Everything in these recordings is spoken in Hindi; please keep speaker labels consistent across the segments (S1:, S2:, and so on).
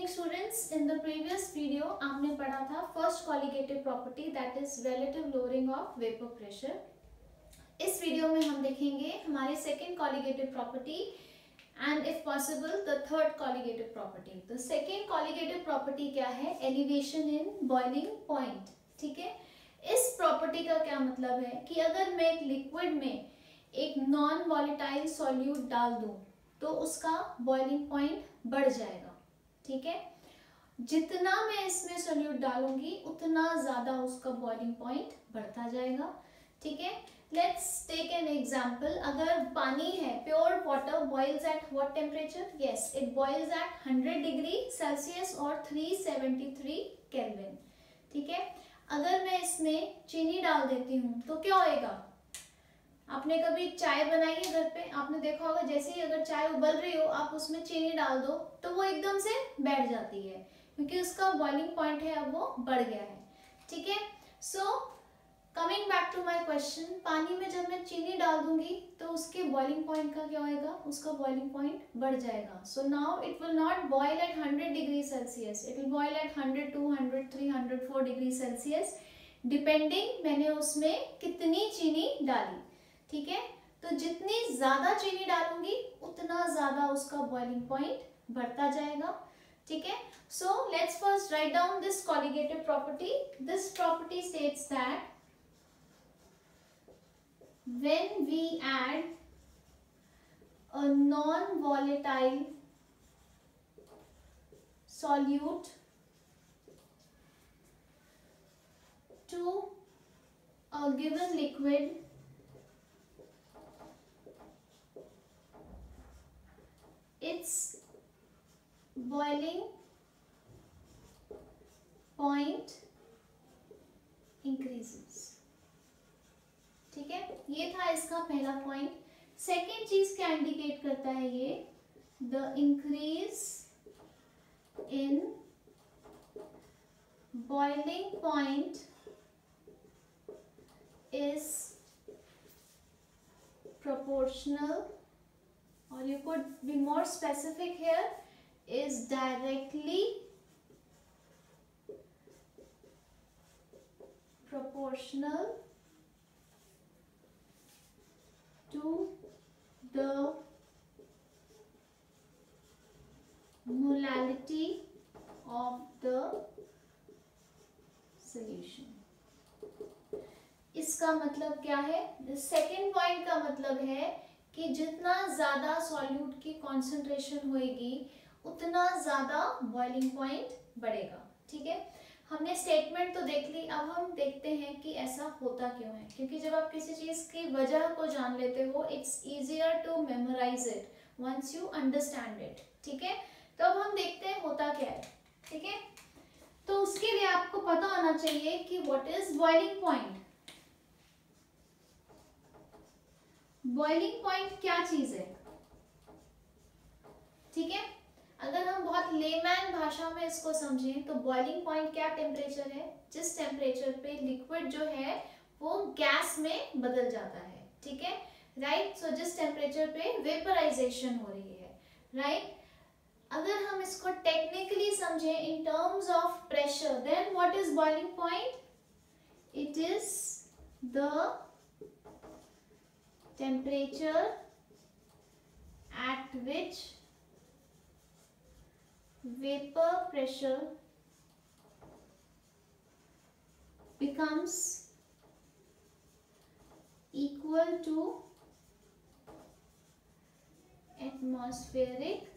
S1: Evening students in the previous video आपने पढ़ा था first colligative property that is relative lowering of vapour pressure इस वीडियो में हम देखेंगे हमारी second colligative property and if possible the third colligative property तो सेकेंड कॉलिगेटिव प्रॉपर्टी क्या है? एलिवेशन इन बॉइलिंग पॉइंट ठीक है? इस प्रॉपर्टी का क्या मतलब है? कि अगर मैं एक लिक्विड में एक नॉन वॉलिटाइल सॉल्यूट डाल दूँ तो उसका बॉइलिंग पॉइंट बढ़ जाएगा। ठीक है? जितना मैं इसमें सोल्यूट डालूँगी, उतना ज़्यादा उसका बॉइलिंग पॉइंट बढ़ता जाएगा। ठीक है? लेट्स टेक एन एग्ज़ाम्पल अगर पानी है pure water boils at what temperature yes it boils at 100 degree Celsius और 373 केल्विन ठीक है? अगर मैं इसमें चीनी डाल देती हूँ तो क्या होएगा? आपने कभी चाय बनाई है घर पे? आपने देखा होगा, जैसे ही अगर चाय उबल रही हो, आप उसमें चीनी डाल दो तो वो एकदम से बैठ जाती है, क्योंकि उसका बॉइलिंग पॉइंट है, अब वो बढ़ गया है। ठीक है? So coming back to my question पानी में जब मैं चीनी डाल दूँगी तो उसके बॉइलिंग पॉइंट का क्या होएगा? उसका बॉइलिंग पॉइंट बढ़ जाएगा। So now it will not boil at 100 degree Celsius it will boil at 100 200 300 4 degree Celsius depending मैंने उसमें कितनी चीनी डाली। ठीक है? तो जितनी ज़्यादा चीनी डालूँगी, उतना ज़्यादा उसका बॉइलिंग पॉइंट बढ़ता जाएगा। ठीक है? So let's first write down this colligative property this property states that when we add a non-volatile solute to a given liquid its boiling point increases. ठीक है? ये था इसका पहला पॉइंट सेकेंड चीज़ क्या इंडिकेट करता है ये? The increase in boiling point is proportional or you could be more specific here is directly proportional to the molality of the solution इसका मतलब क्या है सेकेंड पॉइंट का मतलब है कि जितना ज़्यादा सॉल्यूट की कॉन्सेंट्रेशन होएगी, उतना ज़्यादा बॉइलिंग पॉइंट बढ़ेगा। ठीक है? हमने स्टेटमेंट तो देख ली, अब हम देखते हैं कि ऐसा होता क्यों है। क्योंकि जब आप किसी चीज़ की वजह को जान लेते हो it's easier to memorise it once you understand it ठीक है? तो अब हम देखते हैं होता क्या है। ठीक है? तो उसके लिए आपको पता होना चाहिए कि what is boiling point boiling point क्या चीज़ है? ठीक है? अगर हम बहुत लेमैन भाषा में इसको समझें तो बॉइलिंग पॉइंट क्या टेम्परेचर है? जिस टेम्परेचर पे लिक्विड जो है, वो गैस में बदल जाता है। ठीक है? राइट सो जिस टेम्परेचर पे वेपराइजेशन हो रही है। Right right? अगर हम इसको टेक्निकली समझें in terms of pressure then what is boiling point it is the temperature at which vapor pressure becomes equal to atmospheric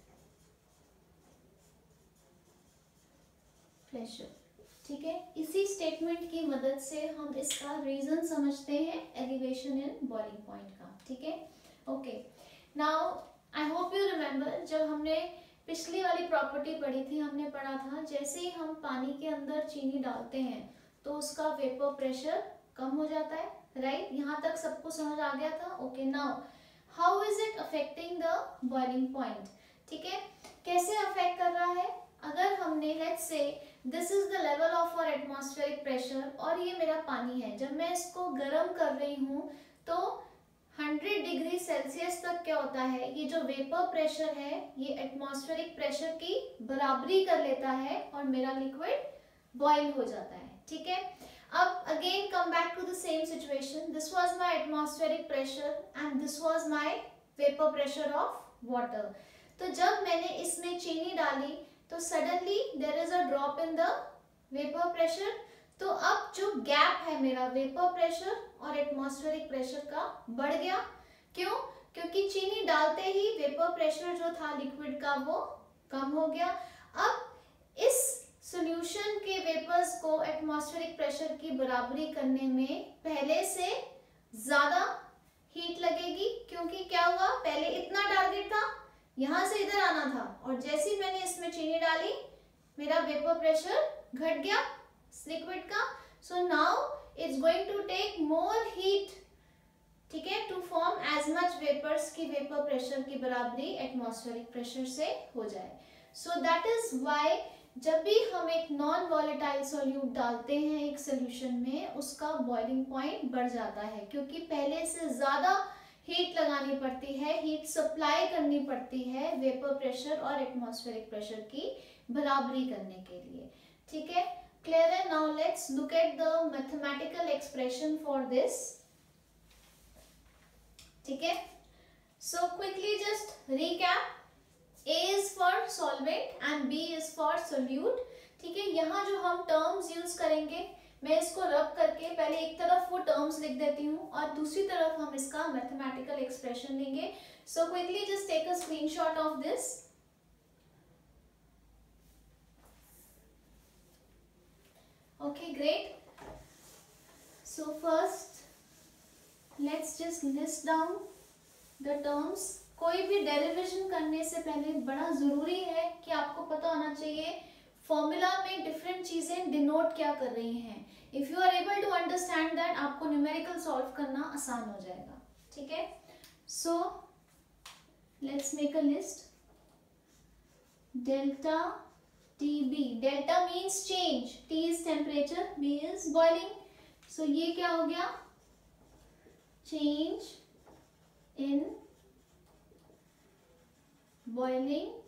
S1: pressure ठीक है? इसी स्टेटमेंट की मदद से हम इसका रीजन समझते हैं एलिवेशन इन बॉइलिंग पॉइंट का, ठीक है? Okay now I hope you remember जब हमने पिछली वाली प्रॉपर्टी पढ़ी थी, हमने पढ़ा था, जैसे ही हम पानी के अंदर चीनी डालते हैं तो उसका वेपर प्रेशर कम हो जाता है राइट right? यहाँ तक सबको समझ आ गया था? Okay now how is it affecting the boiling point ठीक है? कैसे अफेक्ट कर रहा है? अगर हमने let's say this is the level of our atmospheric pressure और ये मेरा पानी है, जब मैं इसको गर्म कर रही हूँ तो 100 डिग्री सेल्सियस तक क्या होता है? ये जो वेपर प्रेशर है, ये एटमॉस्फेरिक प्रेशर की बराबरी कर लेता है और मेरा लिक्विड बॉइल हो जाता है, ठीक है? अब again come back to the same situation this was my atmospheric pressure and this was my vapour pressure of water तो जब मैंने इसमें चीनी डाली तो suddenly there is a drop in the vapour pressure तो अब जो गैप है मेरा वेपर प्रेशर और एटमॉस्फेरिक प्रेशर का बढ़ गया। क्यों? क्योंकि चीनी डालते ही वेपर प्रेशर जो था लिक्विड का वो कम हो गया। अब इस सॉल्यूशन के वेपर्स को एटमॉस्फेरिक प्रेशर की बराबरी करने में पहले से ज़्यादा हीट लगेगी। क्योंकि क्या हुआ? पहले इतना टारगेट था यहाँ से इधर आना था। और जैसे ही मैंने इसमें चीनी डाली, मेरा वेपर प्रेशर घट गया लिक्विड का। So now it's going to take more heat ठीक है to form as much vapours की वेपर प्रेशर की बराबरी एटमॉस्फेरिक प्रेशर से हो जाए। सो दैट इज़ वाई जब भी हम एक नॉन वॉलेटाइल सोल्यूट डालते हैं एक सोल्यूशन में, उसका बॉइलिंग पॉइंट बढ़ जाता है। क्योंकि पहले से ज़्यादा हीट लगानी पड़ती है हीट सप्लाई करनी पड़ती है वेपर प्रेशर और एटमॉस्फेरिक प्रेशर की बराबरी करने के लिए। ठीक है? क्लियर है? Now let's look at the mathematical expression for this ठीक है? So quickly just recap A is for solvent and B is for solute ठीक है? यहाँ जो हम टर्म्स यूज़ करेंगे मैं इसको रब करके पहले एक तरफ़ वो टर्म्स लिख देती हूँ और दूसरी तरफ़ हम इसका मैथमेटिकल एक्सप्रेशन लेंगे। So quickly just take a screenshot of this okay, great. So first, let's just list down the terms. कोई भी डेरिवेशन करने से पहले बड़ा ज़रूरी है कि आपको पता होना चाहिए फॉर्मूला में डिफरेंट चीज़ें डिनोट क्या कर रही हैं? If you are able to understand that आपको न्यूमेरिकल सॉल्व करना आसान हो जाएगा। ठीक है? So let's make a list delta T B delta means change T is temperature B is boiling so ये क्या हो गया? चेंज इन बॉइलिंग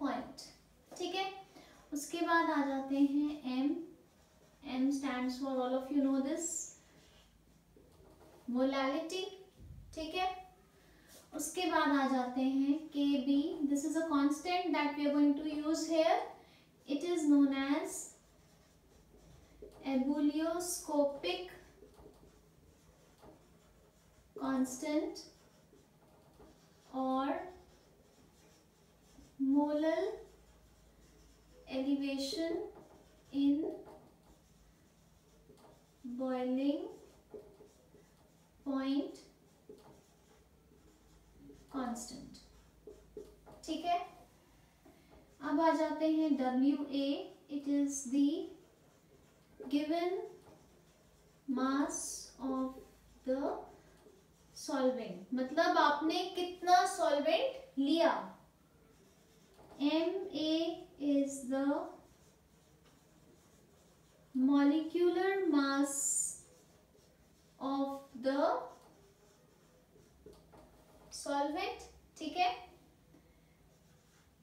S1: पॉइंट ठीक है? उसके बाद आ जाते हैं M M stand for all of you know this molality ठीक है? उसके बाद आ जाते हैं K B this is a constant that we are going to use here it is known as ebullioscopic constant और molar elevation in boiling point constant. ठीक है? अब आ जाते हैं W A it is the given mass of the solvent मतलब आपने कितना सॉल्वेंट लिया? M A is the molecular mass of the solvent ठीक है?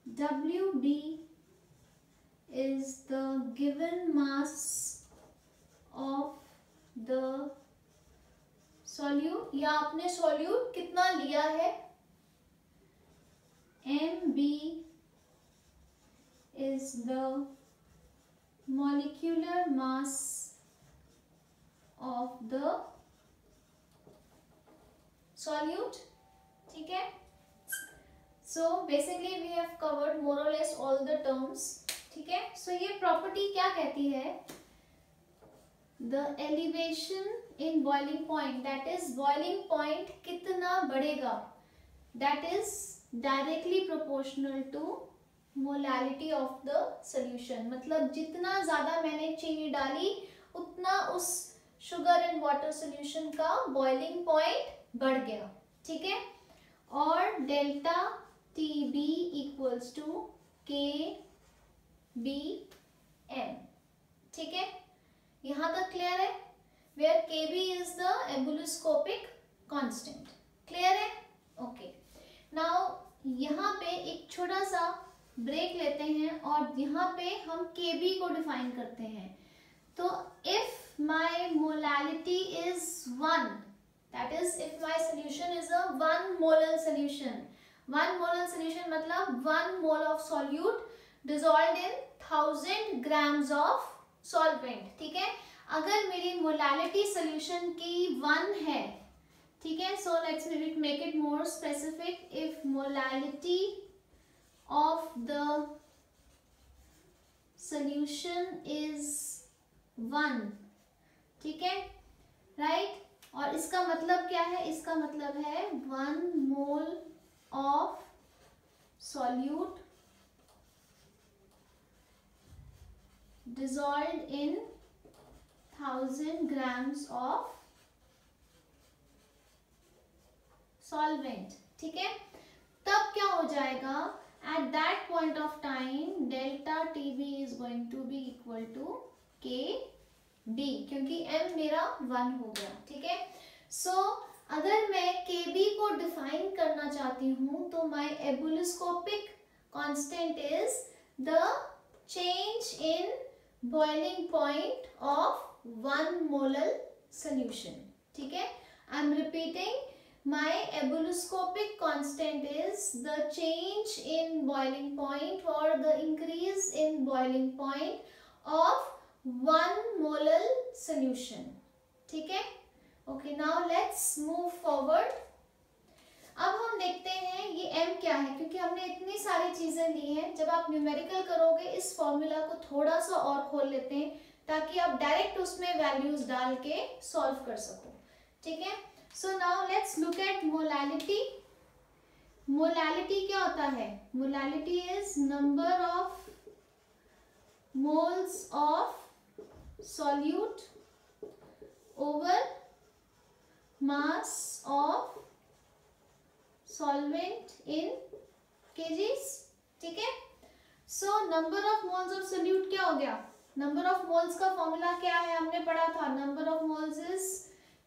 S1: W B is the given mass of the solute या आपने सॉल्यूट कितना लिया है? M B is the molecular mass of the solute ठीक है so basically we have covered more or less all the terms ठीक है so ये property क्या कहती है the elevation in boiling point that is boiling point कितना बढ़ेगा that is directly proportional to molality of the solution मतलब जितना ज़्यादा मैंने चीनी डाली, उतना उस शुगर एंड वाटर सोल्यूशन का बॉइलिंग पॉइंट बढ़ गया ठीक है और delta T B equals to K B M ठीक है यहाँ तक क्लियर है where Kb is the ebullioscopic constant. Clear है? Okay Okay. Now, यहाँ पे एक छोटा सा ब्रेक लेते हैं और यहाँ पे हम के बी को डिफाइन करते हैं। तो if my molality is one that is if my solution is an molar solution one molar solution मतलब one mole of solute dissolve in thousand grams of solvent ठीक है? अगर मेरी मोलैलिटी सोल्यूशन की वन है, ठीक है? So let's make it more specific if molality of the solution is one ठीक है? राइट और इसका मतलब क्या है? इसका मतलब है one mole of solute dissolved in thousand grams of solvent. ठीक है? तब क्या हो जाएगा? At that point of time delta tb is going to be equal to k b क्योंकि m मेरा वन हो गया ठीक है so, अगर मैं kb को डिफाइन करना चाहती हूँ तो my ebullioscopic constant is the change in boiling point of one molar solution ठीक है I am repeating my ebullioscopic constant is the change in boiling point or the increase in boiling point of one molar solution ठीक है okay now let's move forward अब हम देखते हैं ये m क्या है क्योंकि हमने इतनी सारी चीज़ें ली हैं जब आप न्यूमेरिकल करोगे इस फॉर्मूला को थोड़ा सा और खोल लेते हैं ताकि आप डायरेक्ट उसमें वैल्यूज़ डाल के सॉल्व कर सको ठीक है so now let's look at molality molality क्या होता है? Molality is number of moles of solute over mass of solvent in kgs ठीक है? So number of moles of solute क्या हो गया? नंबर ऑफ़ मोल्स का फॉर्मूला क्या है? हमने पढ़ा था। Number of moles is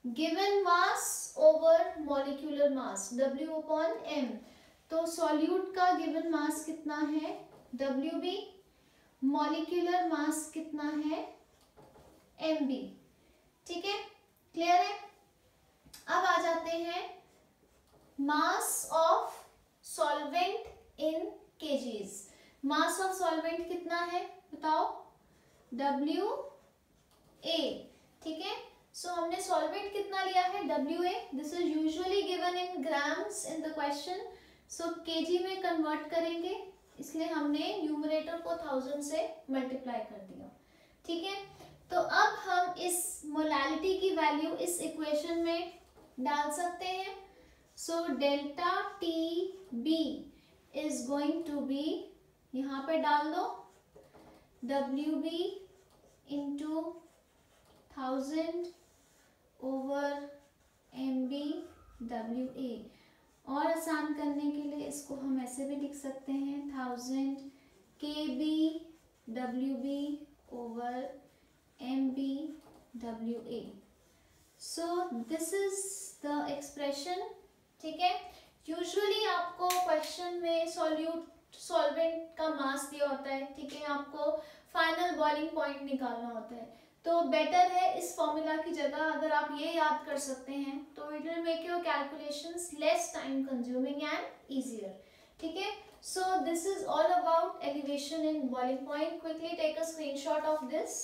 S1: given mass over molecular mass, W upon m. तो सॉल्यूट का गिवन मास कितना है? डब्ल्यू बी मॉलिक्यूलर मास कितना है? एम बी ठीक है? क्लियर है? अब आ जाते हैं mass of solvent in kgs. Mass of solvent कितना है? बताओ। डब्ल्यू ए ठीक है? सो हमने सॉल्वेंट कितना लिया है? W A this is usually given in grams in the question so kg में कन्वर्ट करेंगे। इसलिए हमने न्यूमरेटर को थाउज़ेंड से मल्टीप्लाई कर दिया। ठीक है? तो अब हम इस मोलालिटी की वैल्यू इस इक्वेशन में डाल सकते हैं। So delta T B is going to be यहाँ पे डाल दो। W B into thousand over M B W A और आसान करने के लिए इसको हम ऐसे भी लिख सकते हैं thousand K B W B over M B W A so this is the expression ठीक है? यूजुअली आपको क्वेश्चन में सॉल्यूट सॉल्वेंट का मास दिया होता है, ठीक है? आपको फाइनल बॉइलिंग पॉइंट निकालना होता है। तो बेटर है इस फॉर्मूला की जगह अगर आप ये याद कर सकते हैं तो it will make your calculation less time consuming and easier ठीक है? So this is all about elevation in boiling point quickly take a screenshot of this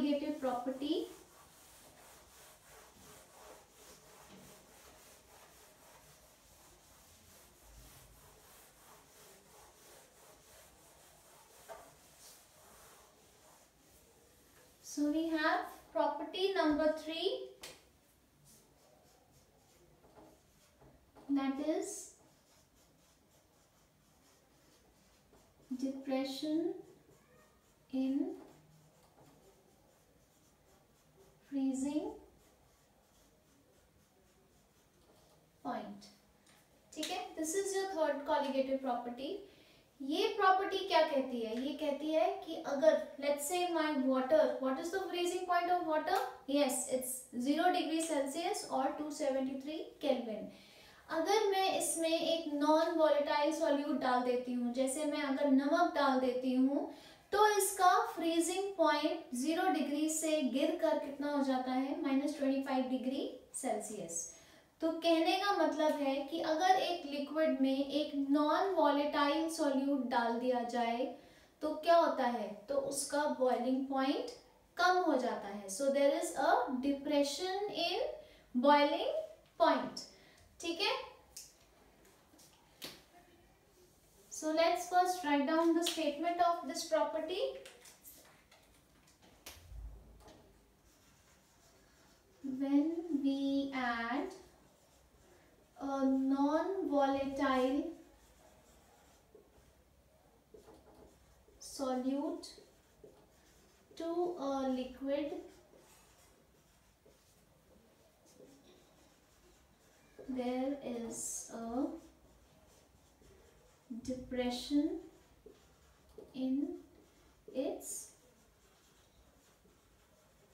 S1: colligative property so we have property number 3 that is depression in freezing point. ठीक है? This is your third colligative property ये प्रॉपर्टी क्या कहती है? ये कहती है कि अगर let's say my water what is the freezing point of water yes it's zero degree Celsius और 273 केल्विन अगर मैं इसमें एक नॉन वॉलेटाइल सॉल्यूट डाल देती हूँ, जैसे मैं अगर नमक डाल देती हूँ तो इसका फ्रीजिंग पॉइंट ज़ीरो डिग्री से गिर कर कितना हो जाता है? Minus twenty five degree Celsius तो कहने का मतलब है कि अगर एक लिक्विड में एक नॉन वॉलेटाइल सॉल्यूट डाल दिया जाए तो क्या होता है? तो उसका बॉइलिंग पॉइंट कम हो जाता है। So there is a depression in boiling point ठीक है? So let's first write down the statement of this property. When we add a non-volatile solute to a liquid there is a depression in its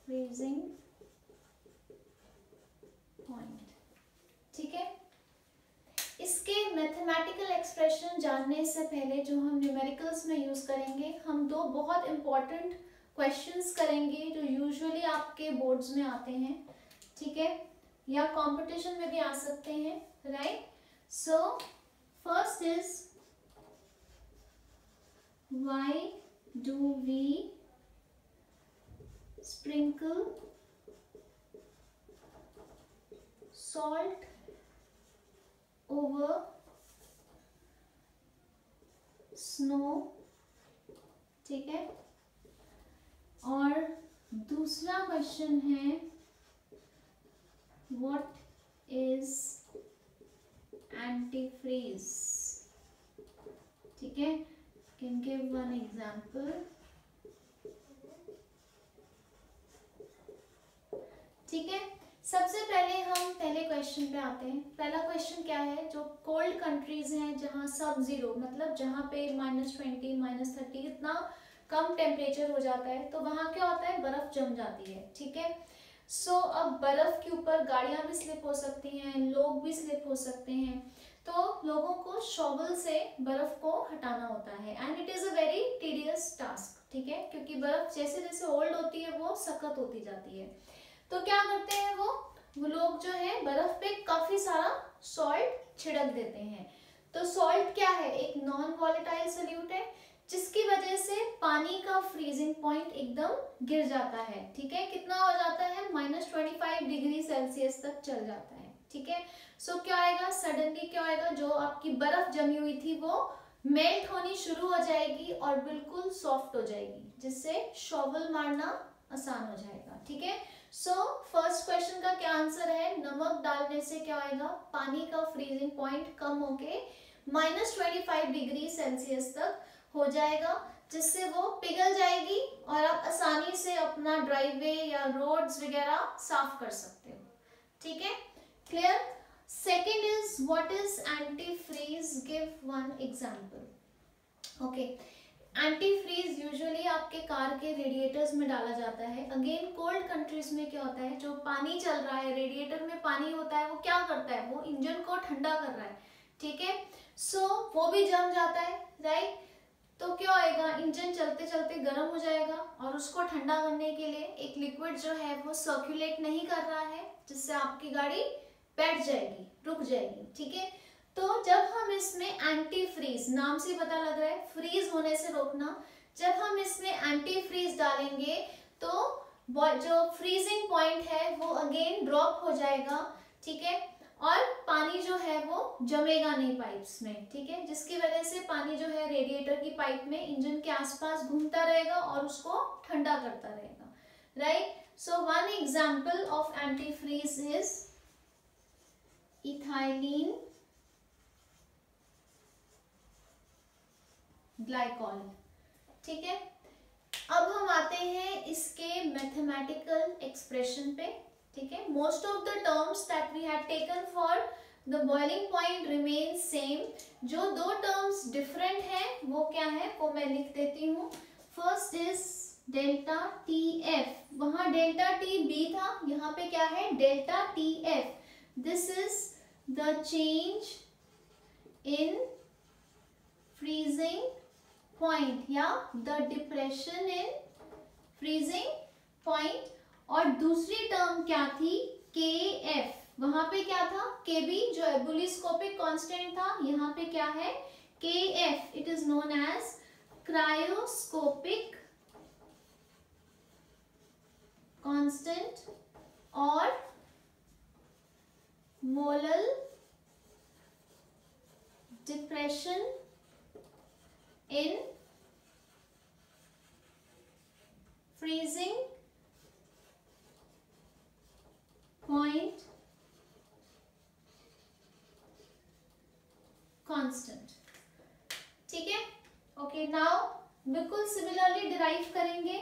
S1: freezing point. ठीक है? इसके मैथमेटिकल एक्सप्रेशन जानने से पहले जो हम न्यूमेरिकल्स में यूज़ करेंगे, हम दो बहुत इंपॉर्टेंट क्वेश्चंस करेंगे जो यूजुअली आपके बोर्ड्स में आते हैं। ठीक है? या कंपटीशन में भी आ सकते हैं right so first is why do we sprinkle salt over snow? ठीक है? और दूसरा क्वेश्चन है व्हाट इज़ एंटी फ्रीज ठीक है कैन गिव एग्जांपल ठीक है? सबसे पहले हम पहले क्वेश्चन पे आते हैं। पहला क्वेश्चन क्या है? जो कोल्ड कंट्रीज़ हैं जहाँ सब ज़ीरो मतलब जहाँ पे माइनस ट्वेंटी माइनस थर्टी इतना कम टेम्परेचर हो जाता है तो वहाँ क्या होता है? बर्फ़ जम जाती है। ठीक है? सो so, अब बर्फ़ के ऊपर गाड़ियाँ भी स्लिप हो सकती हैं लोग भी स्लिप हो सकते हैं। तो लोगों को शॉवल से बर्फ़ को हटाना होता है। And it is a very tedious task ठीक है? क्योंकि बर्फ़ जैसे जैसे ओल्ड होती है, वो सख्त होती जाती है। तो क्या करते हैं वो? वो लोग जो है, बर्फ़ पे काफ़ी सारा सॉल्ट छिड़क देते हैं। तो सॉल्ट क्या है? एक नॉन वॉलेटाइल सोल्यूट है, जिसकी वजह से पानी का फ्रीजिंग पॉइंट एकदम गिर जाता है, ठीक है? कितना हो जाता है? Minus twenty five degree Celsius तक चल जाता है। ठीक है? सो क्या आएगा? सडनली क्या आएगा? जो आपकी बर्फ़ जमी हुई थी वो मेल्ट होनी शुरू हो जाएगी और बिल्कुल सॉफ्ट हो जाएगी, जिससे शॉवल मारना आसान हो जाएगा, ठीक है? सो फ़र्स्ट क्वेश्चन का क्या आंसर है? नमक डालने से क्या आएगा? पानी का फ्रीजिंग पॉइंट कम होके minus twenty five degree Celsius तक हो जाएगा, जिससे वो पिघल जाएगी और आप आसानी से अपना ड्राइववे या रोड्स वगैरह साफ़ कर सकते हो, ठीक है? Clear second is what is antifreeze give one example okay anti usually आपके कार के रेडिएटर्स में डाला जाता है। अगेन कोल्ड कंट्रीज़ में क्या होता है? जो पानी चल रहा है रेडिएटर में पानी होता है, वो क्या करता है? वो इंजन को ठंडा कर रहा है। ठीक है? सो वो भी जम जाता है राइट तो क्या होएगा? इंजन चलते चलते गर्म हो जाएगा और उसको ठंडा करने के लिए एक लिक्विड जो है, वो सर्कुलेट नहीं कर रहा है, जिससे आपकी गाड़ी बैठ जाएगी, रुक जाएगी, ठीक है? तो जब हम इसमें एंटी फ्रीज नाम से पता लग रहा है फ्रीज होने से रोकना, जब हम इसमें एंटी फ्रीज डालेंगे तो जो फ्रीजिंग पॉइंट है, वो अगेन ड्रॉप हो जाएगा, ठीक है? और पानी जो है, वो जमेगा नहीं पाइप्स में, ठीक है? जिसकी वजह से पानी जो है रेडिएटर की पाइप में इंजन के आसपास घूमता रहेगा और उसको ठंडा करता रहेगा right so one example of antifreeze is ethylene glycol. ठीक है? अब हम आते हैं इसके मैथमेटिकल एक्सप्रेशन पे, ठीक है? Most of the terms that we have taken for the boiling point remain same जो दो टर्म्स डिफरेंट हैं, वो क्या है? वो मैं लिख देती हूँ। First is delta T F वहाँ डेल्टा टी बी था, यहाँ पे क्या है? Delta T F this is the change in freezing point या the depression in freezing point और दूसरी टर्म क्या थी? के एफ़ वहाँ पे क्या था? के बी जो एबुलिस्कोपिक कांस्टेंट था, यहाँ पे क्या है? K F it is known as cryoscopic constant और molal depression, in freezing point constant ठीक है? ओके नाउ बिल्कुल सिमिलरली डिराइव करेंगे।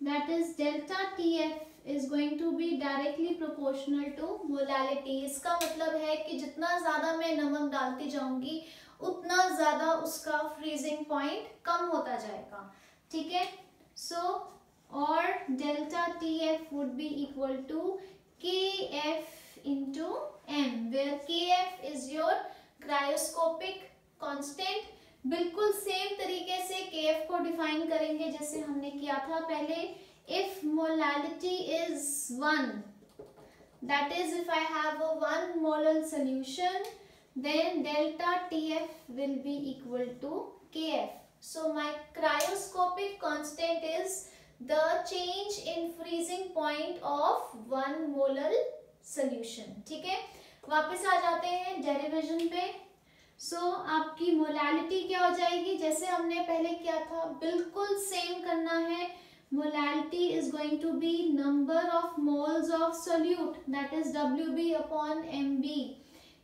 S1: That is delta T F is going to be directly proportional to molality इसका मतलब है कि जितना ज़्यादा मैं नमक डालती जाऊँगी, उतना ज़्यादा उसका फ्रीजिंग पॉइंट कम होता जाएगा। ठीक है? सो और delta T F would be equal to K F into M where K F is your cryoscopic constant बिल्कुल सेम तरीके से के एफ़ को डिफाइन करेंगे, जैसे हमने किया था पहले। If molality is one that is if I have a one molal solution then delta T F will be equal to K F so my cryoscopic constant is the change in freezing point of one molal solution ठीक है? वापस आ जाते हैं डेरिवेशन पे। सो so, आपकी मोलालिटी क्या हो जाएगी? जैसे हमने पहले किया था बिल्कुल सेम करना है। Molality is going to be number of moles of solute that is W B upon M B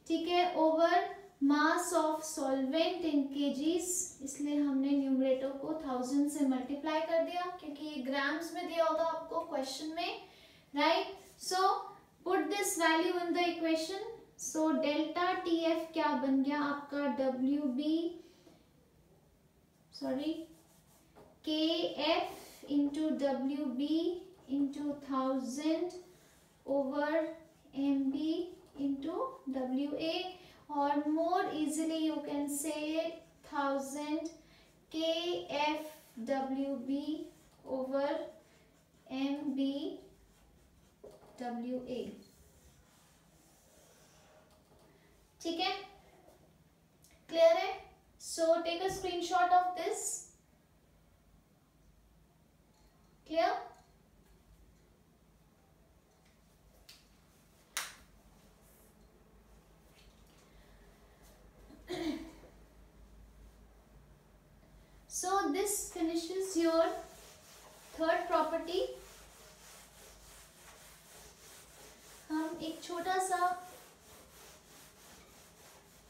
S1: ठीक है? Over mass of solvent in kgs इसलिए हमने न्यूमरेटर को थाउज़ेंड से मल्टीप्लाई कर दिया क्योंकि ये ग्राम्स में दिया होगा आपको क्वेश्चन में right so put this value in the equation so delta T F क्या बन गया आपका? W B sorry K F into W B into thousand over M B into W A और more easily you can say thousand K F W B over M B W A ठीक है? क्लियर है? So take a screenshot of this clear so, this finishes your third property. हम एक छोटा सा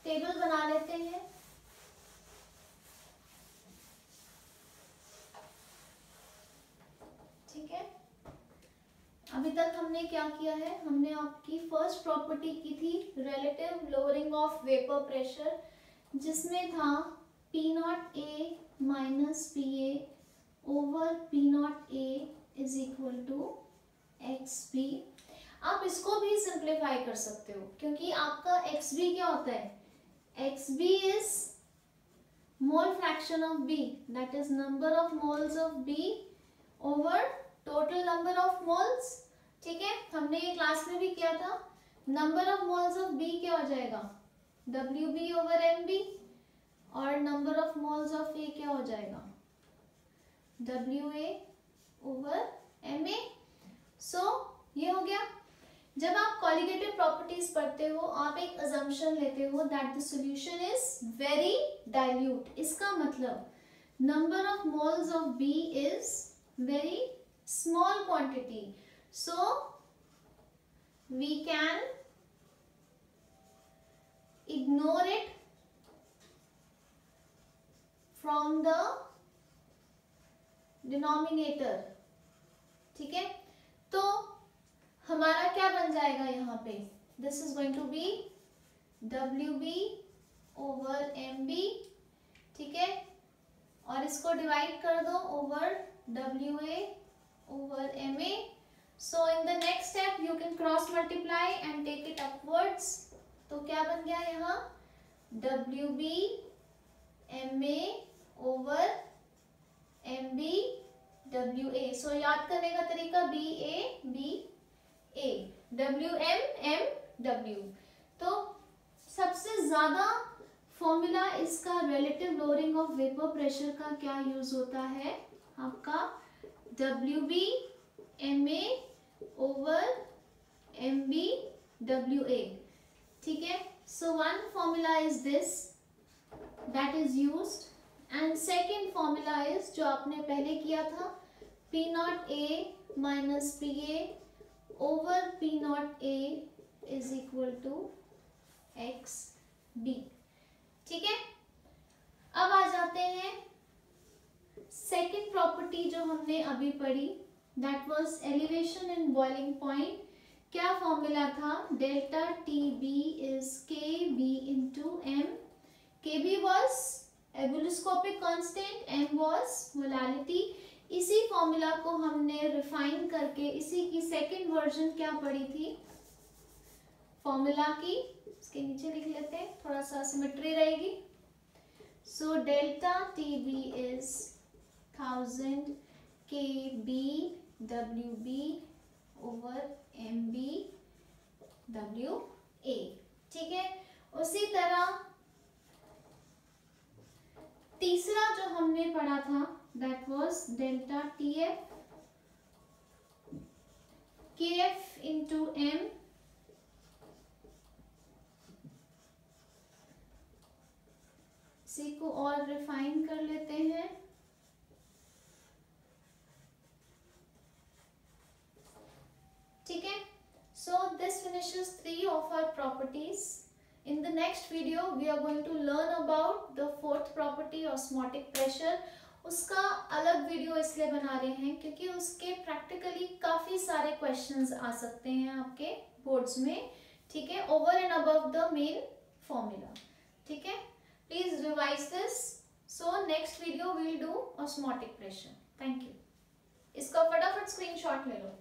S1: टेबल बना लेते हैं। ठीक है? अभी तक हमने क्या किया है? हमने आपकी फ़र्स्ट प्रॉपर्टी की थी relative lowering of vapour pressure जिसमें था P naught A minus P A over P naught A is equal to X B आप इसको भी सिंप्लीफाई कर सकते हो, क्योंकि आपका एक्स बी क्या होता है? Xb is mole fraction of b. That is number of moles of b over total number of moles. ठीक है? हमने ये क्लास में भी किया था। Number of moles of B क्या हो जाएगा? W B over M B और number of moles of A क्या हो जाएगा? W A over M A so ये हो गया। जब आप कॉलिगेटिव प्रॉपर्टीज़ पढ़ते हो, आप एक अजम्पशन लेते हो that the solution is very dilute इसका मतलब number of moles of B is very small quantity so we can ignore it from the denominator ठीक है? तो हमारा क्या बन जाएगा यहाँ पे? This is going to be W B over M B ठीक है? और इसको डिवाइड कर दो over W A over M A so in the next step you can cross multiply and take it upwards तो क्या बन गया यहाँ? W B M A over M B W A so याद करने का तरीका B A B A W M M W तो सबसे ज़्यादा फॉर्मूला इसका relative lowering of vapour pressure का क्या यूज़ होता है? आपका W B M A over M B W A ठीक है? So one formula is this that is used and second formula is जो आपने पहले किया था P naught A minus P A over P naught A is equal to X B ठीक है? अब आ जाते हैं सेकेंड प्रॉपर्टी जो हमने अभी पढ़ी that was elevation in boiling point क्या फॉर्मूला था? Delta T B is K B into M K B was ebullioscopic constant M was molality इसी फॉर्मूला को हमने रिफाइन करके इसी की सेकेंड वर्जन क्या पढ़ी थी? फॉर्मूला की, इसके नीचे लिख लेते हैं थोड़ा सा सिमेट्री रहेगी। So delta T B is thousand K B W B over M B W A ठीक है? उसी तरह तीसरा जो हमने पढ़ा था delta T F K F into M इसी को और रिफाइन कर लेते हैं ठीक है so this finishes three of our properties in the next video we are going to learn about the fourth property osmotic pressure उसका अलग वीडियो इसलिए बना रहे हैं क्योंकि उसके प्रैक्टिकली काफ़ी सारे क्वेश्चंस आ सकते हैं आपके बोर्ड्स में, ठीक है? Over and above the main formula ठीक है? Please revise this so next video will do osmotic pressure thank you इसका फटाफट स्क्रीनशॉट ले लो।